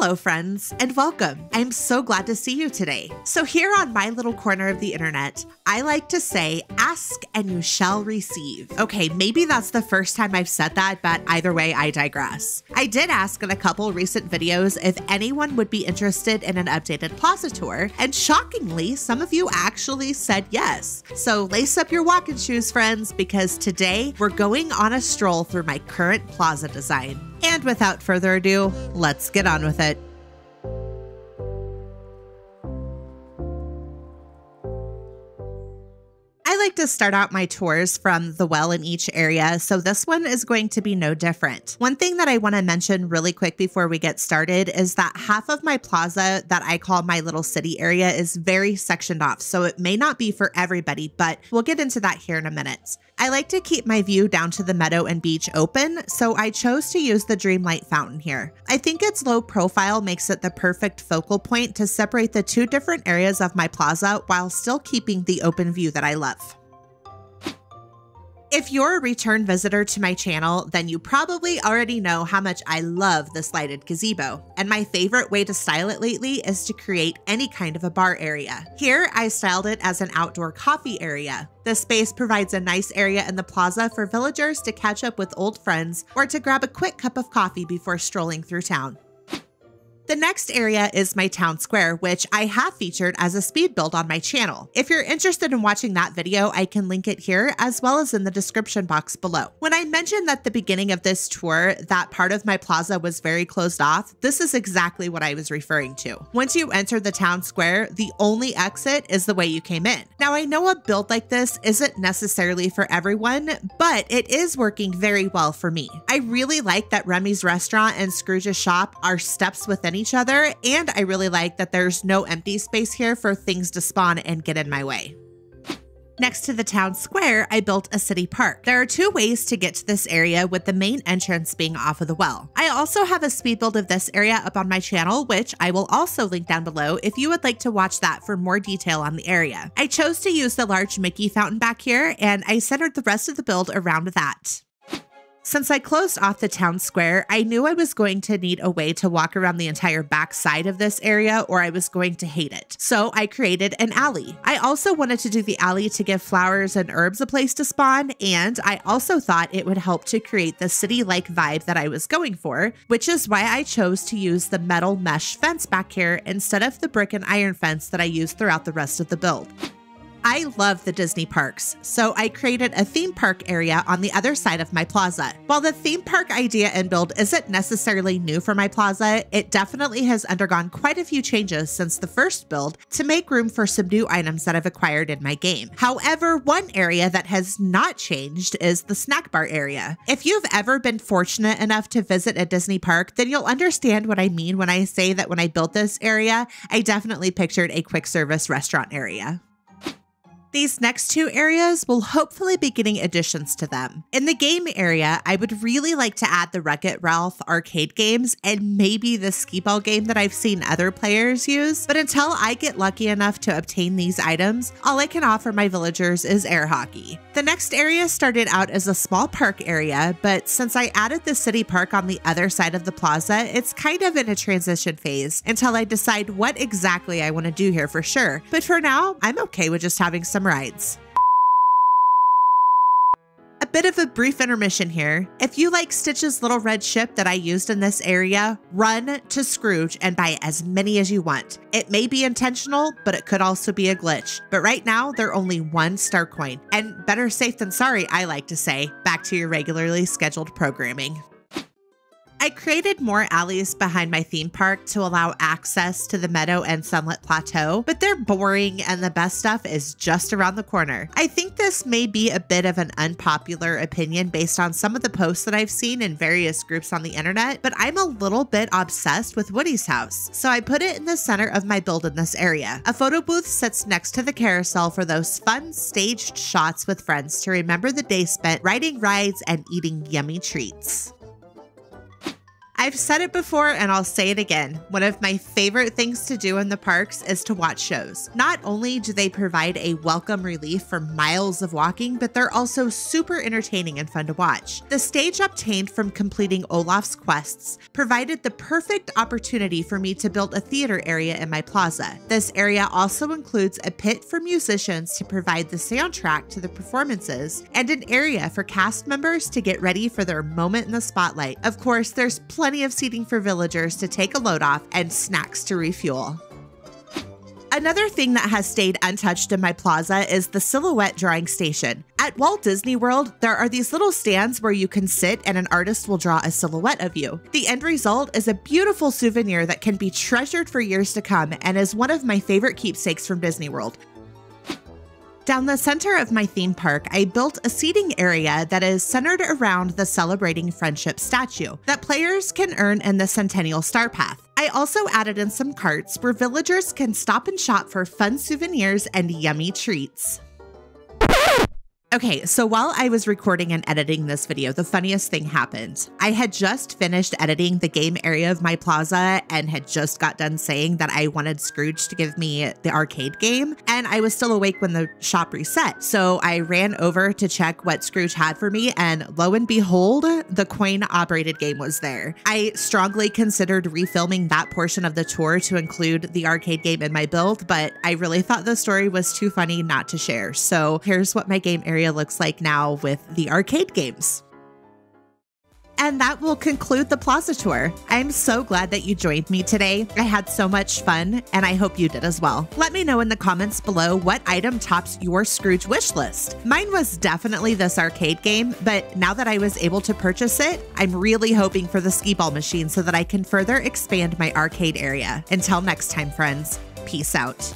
Hello, friends, and welcome. I'm so glad to see you today. So, here on my little corner of the internet, I like to say, ask and you shall receive. Okay, maybe that's the first time I've said that, but either way, I digress. I did ask in a couple recent videos if anyone would be interested in an updated plaza tour, and shockingly, some of you actually said yes. So, lace up your walking shoes, friends, because today we're going on a stroll through my current plaza design. And without further ado, let's get on with it. To start out my tours from the well in each area, so this one is going to be no different. One thing that I want to mention really quick before we get started is that half of my plaza that I call my little city area is very sectioned off, so it may not be for everybody, but we'll get into that here in a minute. I like to keep my view down to the meadow and beach open, so I chose to use the Dreamlight fountain here. I think its low profile makes it the perfect focal point to separate the two different areas of my plaza while still keeping the open view that I love. If you're a return visitor to my channel, then you probably already know how much I love this lighted gazebo. And my favorite way to style it lately is to create any kind of a bar area. Here, I styled it as an outdoor coffee area. The space provides a nice area in the plaza for villagers to catch up with old friends or to grab a quick cup of coffee before strolling through town. The next area is my town square, which I have featured as a speed build on my channel. If you're interested in watching that video, I can link it here as well as in the description box below. When I mentioned at the beginning of this tour that part of my plaza was very closed off, this is exactly what I was referring to. Once you enter the town square, the only exit is the way you came in. Now, I know a build like this isn't necessarily for everyone, but it is working very well for me. I really like that Remy's restaurant and Scrooge's shop are steps within each other, and I really like that there's no empty space here for things to spawn and get in my way. Next to the town square, I built a city park. There are two ways to get to this area with the main entrance being off of the well. I also have a speed build of this area up on my channel, which I will also link down below if you would like to watch that for more detail on the area. I chose to use the large Mickey fountain back here, and I centered the rest of the build around that. Since I closed off the town square, I knew I was going to need a way to walk around the entire back side of this area or I was going to hate it. So I created an alley. I also wanted to do the alley to give flowers and herbs a place to spawn, and I also thought it would help to create the city-like vibe that I was going for, which is why I chose to use the metal mesh fence back here instead of the brick and iron fence that I used throughout the rest of the build. I love the Disney parks, so I created a theme park area on the other side of my plaza. While the theme park idea and build isn't necessarily new for my plaza, it definitely has undergone quite a few changes since the first build to make room for some new items that I've acquired in my game. However, one area that has not changed is the snack bar area. If you've ever been fortunate enough to visit a Disney park, then you'll understand what I mean when I say that when I built this area, I definitely pictured a quick service restaurant area. These next two areas will hopefully be getting additions to them. In the game area, I would really like to add the Wreck It Ralph arcade games and maybe the skee ball game that I've seen other players use, but until I get lucky enough to obtain these items, all I can offer my villagers is air hockey. The next area started out as a small park area, but since I added the city park on the other side of the plaza, it's kind of in a transition phase until I decide what exactly I want to do here for sure. But for now, I'm okay with just having some some rides. A bit of a brief intermission here. If you like Stitch's little red ship that I used in this area, run to Scrooge and buy as many as you want. It may be intentional, but it could also be a glitch. But right now, they're only one star coin. And better safe than sorry, I like to say. Back to your regularly scheduled programming. I created more alleys behind my theme park to allow access to the Meadow and Sunlit Plateau, but they're boring and the best stuff is just around the corner. I think this may be a bit of an unpopular opinion based on some of the posts that I've seen in various groups on the internet, but I'm a little bit obsessed with Woody's house, so I put it in the center of my build in this area. A photo booth sits next to the carousel for those fun staged shots with friends to remember the day spent riding rides and eating yummy treats. I've said it before and I'll say it again. One of my favorite things to do in the parks is to watch shows. Not only do they provide a welcome relief from miles of walking, but they're also super entertaining and fun to watch. The stage obtained from completing Olaf's quests provided the perfect opportunity for me to build a theater area in my plaza. This area also includes a pit for musicians to provide the soundtrack to the performances and an area for cast members to get ready for their moment in the spotlight. Of course, there's plenty of seating for villagers to take a load off and snacks to refuel. Another thing that has stayed untouched in my plaza is the silhouette drawing station. At Walt Disney World, there are these little stands where you can sit and an artist will draw a silhouette of you. The end result is a beautiful souvenir that can be treasured for years to come and is one of my favorite keepsakes from Disney World. Down the center of my theme park, I built a seating area that is centered around the Celebrating Friendship statue that players can earn in the Centennial Star Path. I also added in some carts where villagers can stop and shop for fun souvenirs and yummy treats. Okay, so while I was recording and editing this video, the funniest thing happened. I had just finished editing the game area of my plaza and had just got done saying that I wanted Scrooge to give me the arcade game, and I was still awake when the shop reset. So I ran over to check what Scrooge had for me, and lo and behold, the coin operated game was there. I strongly considered refilming that portion of the tour to include the arcade game in my build, but I really thought the story was too funny not to share. So here's what my game area area looks like now with the arcade games. And that will conclude the Plaza Tour. I'm so glad that you joined me today. I had so much fun, and I hope you did as well. Let me know in the comments below what item tops your Scrooge wish list. Mine was definitely this arcade game, but now that I was able to purchase it, I'm really hoping for the skee ball machine so that I can further expand my arcade area. Until next time, friends, peace out.